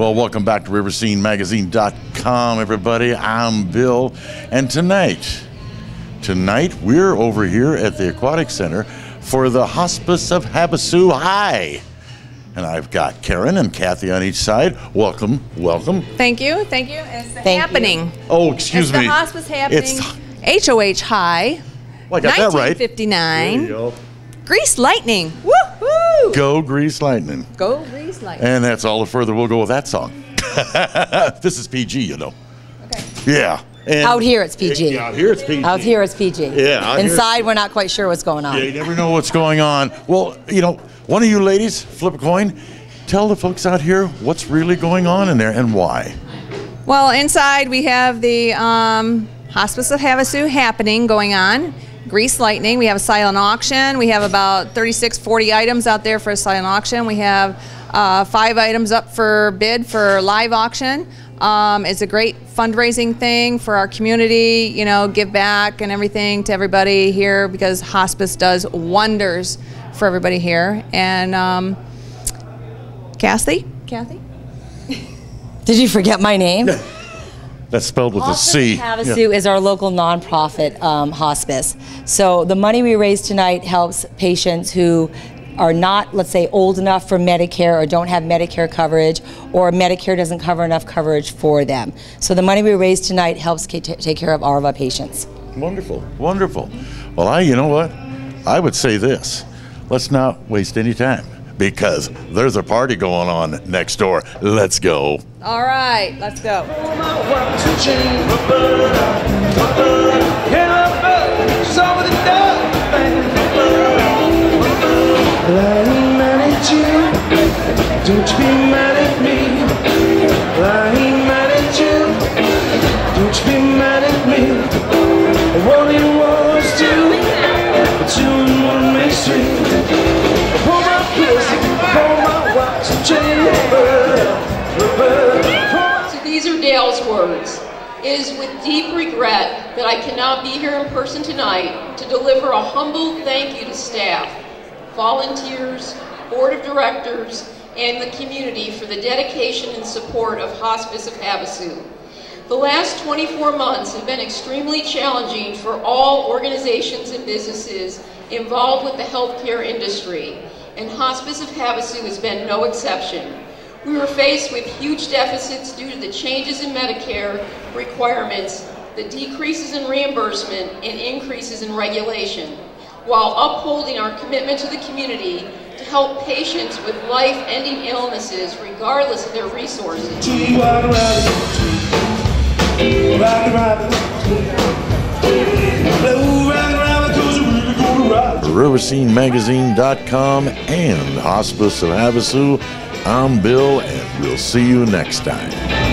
Well, welcome back to RiverSceneMagazine.com, everybody. I'm Bill, and tonight, tonight we're over here at the Aquatic Center for the Hospice of Havasu High. And I've got Karen and Kathy on each side. Welcome, welcome. Thank you, thank you. It's the Thank you. happening. Oh, excuse it's me. the hospice happening. It's HOH High. well, I got that right. There 1959. Grease Lightning. Woo-hoo! Go Grease Lightning. Go Grease Lightning. And that's all the further we'll go with that song. this is PG, you know. Okay. Yeah. And Out here it's PG. Yeah, out here it's PG. Out here it's PG. Yeah, Inside, we're not quite sure what's going on. Yeah, you never know what's going on. Well, you know, one of you ladies, flip a coin. Tell the folks out here what's really going on in there and why. Well, inside we have the um, Hospice of Havasu happening going on. Grease Lightning. We have a silent auction. We have about 36, 40 items out there for a silent auction. We have uh, five items up for bid for live auction. Um, it's a great fundraising thing for our community, you know, give back and everything to everybody here because hospice does wonders for everybody here. And um, Kathy? Kathy? Did you forget my name? That's spelled with a Hospice C. Havasu is our local nonprofit um, hospice. So the money we raise tonight helps patients who are not, let's say, old enough for Medicare or don't have Medicare coverage, or Medicare doesn't cover enough coverage for them. So the money we raise tonight helps ca- take care of all of our patients. Wonderful, wonderful. Well, I, you know what? I would say this. Let's not waste any time because there's a party going on next door. Let's go. All right, let's go. Lying So these are Dale's words. It is with deep regret that I cannot be here in person tonight to deliver a humble thank you to staff, volunteers, board of directors, and the community for the dedication and support of Hospice of Havasu. The last 24 months have been extremely challenging for all organizations and businesses involved with the healthcare industry, and Hospice of Havasu has been no exception. We were faced with huge deficits due to the changes in Medicare requirements, the decreases in reimbursement, and increases in regulation, while upholding our commitment to the community to help patients with life-ending illnesses regardless of their resources. RiverSceneMagazine.com and Hospice of Havasu. I'm Bill, and we'll see you next time.